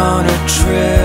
on a trip.